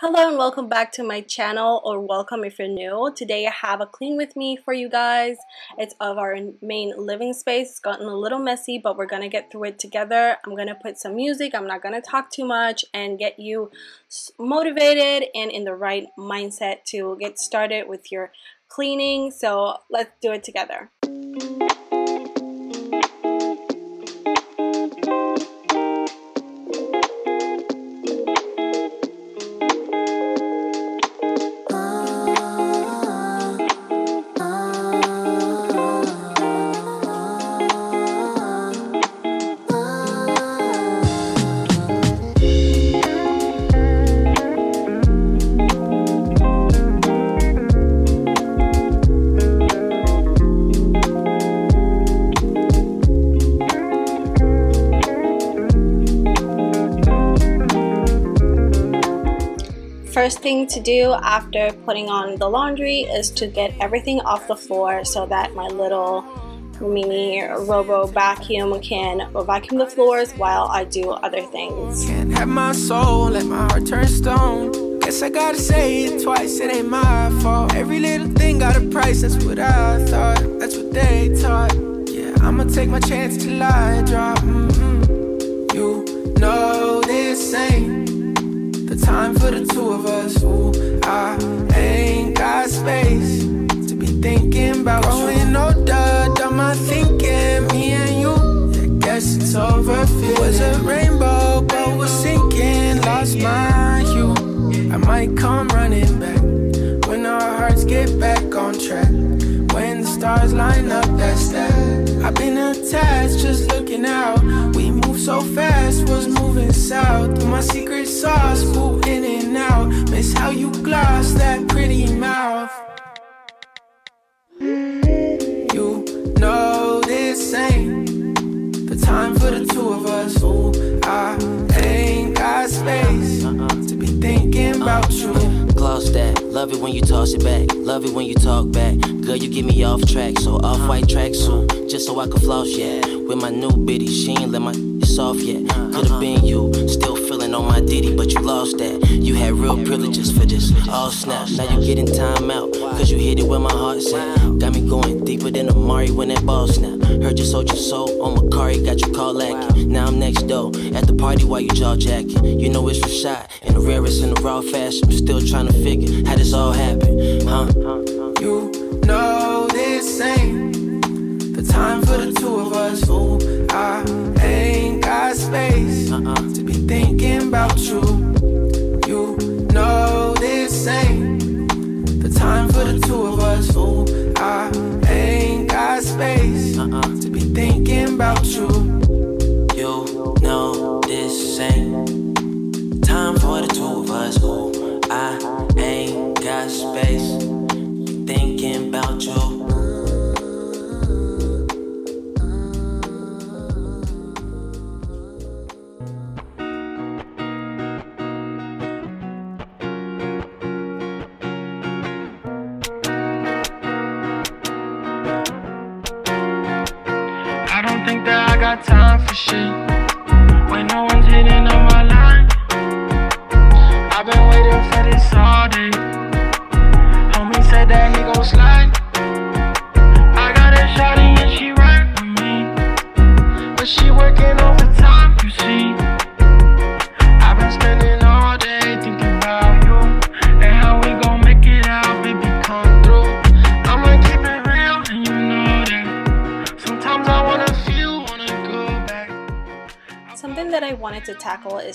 Hello and welcome back to my channel or welcome if you're new. Today I have a clean with me for you guys. It's of our main living space. It's gotten a little messy but we're going to get through it together. I'm going to put some music. I'm not going to talk too much and get you motivated and in the right mindset to get started with your cleaning. So let's do it together. First thing to do after putting on the laundry is to get everything off the floor so that my little mini robo vacuum can vacuum the floors while I do other things. Can't have my soul, let my heart turn stone. Guess I gotta say it twice, it ain't my fault. Every little thing got a price, that's what I thought, that's what they taught. Yeah, I'ma take my chance till I drop. Mm -hmm. You know this ain't time for the two of us. Ooh, I ain't got space to be thinking about growing older. Done my thinking, me and you. I guess it's over. It was a rainbow, but was sinking. Lost my hue. I might come running back when our hearts get back on track. When the stars line up, that's that. I've been attached, just looking out. So fast, was moving south. My secret sauce, boo in and out. Miss how you gloss that pretty mouth. You know this ain't the time for the two of us. Ooh, I ain't got space to be thinking about you. Gloss that, love it when you toss it back, love it when you talk back. Girl, you get me off track, so off white track tracksuit, just so I can floss, yeah. With my new bitty, she ain't let my off yet. Could've uh-huh. been you, still feeling on my ditty, but you lost that. You had real privileges for this. All snap, now you getting time out, cause you hit it where my heart's at. Got me going deeper than Amari when that ball snap. Heard you sold your soul on Macari, got you call lacking. Now I'm next door, at the party while you jaw jacking. You know it's for shot, and the rarest in the raw fashion. I'm still trying to figure how this all happened, huh? You got space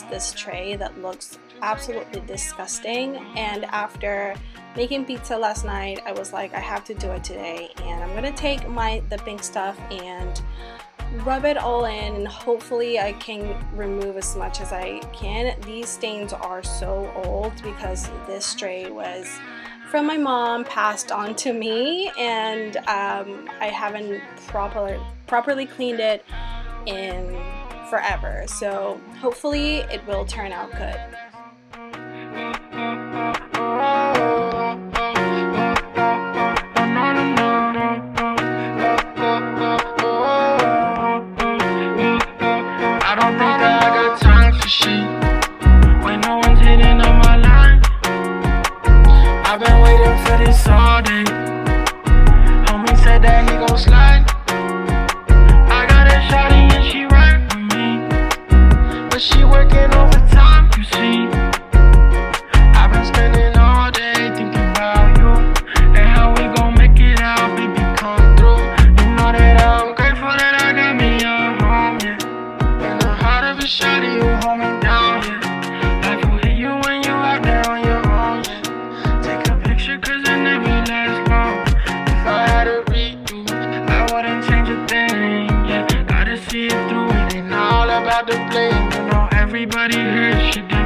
is this tray that looks absolutely disgusting. And after making pizza last night I was like I have to do it today. And I'm gonna take my the pink stuff and rub it all in. And hopefully I can remove as much as I can. These stains are so old because this tray was from my mom passed on to me. And um, I haven't proper, properly cleaned it in forever. So hopefully it will turn out good. working overtime, you see. I've been spending all day thinking about you and how we gon' make it out, baby. Come through. You know that I'm grateful that I got me a home, yeah. In the heart of a shot, you hold me down, yeah. Life will hit you when you out there on your own, yeah. Take a picture, cause it never lasts long. If I had a redo, I wouldn't change a thing, yeah. Gotta see it through, it ain't all about the blame. Everybody hurts you.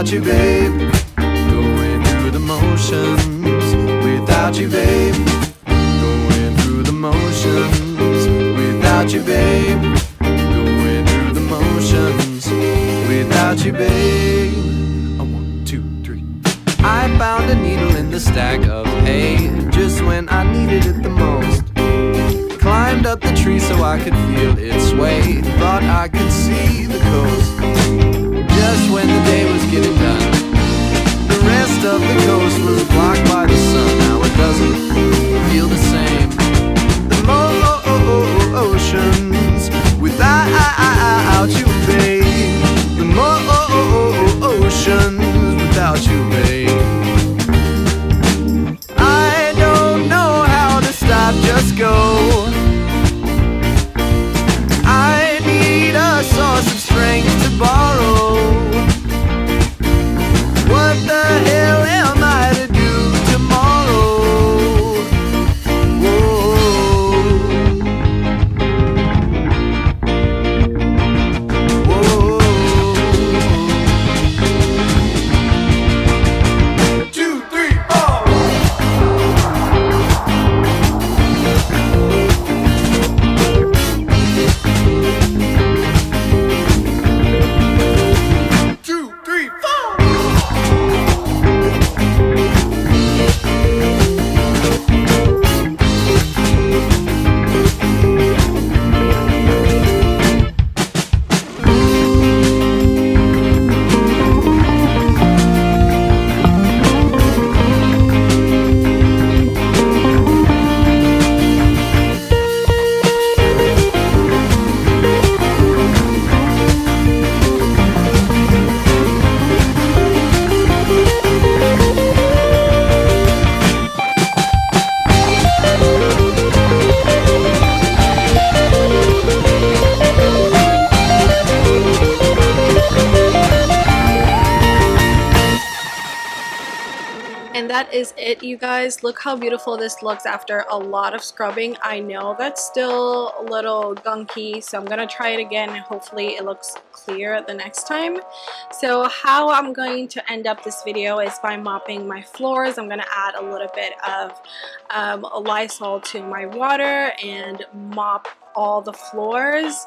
Without you, babe. Going through the motions without you, babe. Going through the motions without you, babe. Going through the motions without you, babe. A one, two, three. I found a needle in the stack of hay just when I needed it the most. Climbed up the tree so I could feel its sway. Thought I could is it, you guys. Look how beautiful this looks after a lot of scrubbing. I know that's still a little gunky, so I'm to try it again and hopefully it looks clear the next time. So how I'm going to end up this video is by mopping my floors. I'm to add a little bit of um, Lysol to my water and mop all the floors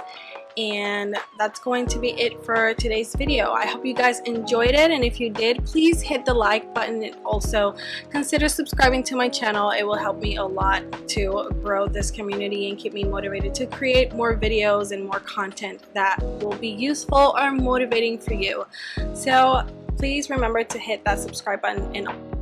and that's going to be it for today's video. I hope you guys enjoyed it and if you did please hit the like button and also consider subscribing to my channel. It will help me a lot to grow this community and keep me motivated to create more videos and more content that will be useful or motivating for you. So please remember to hit that subscribe button and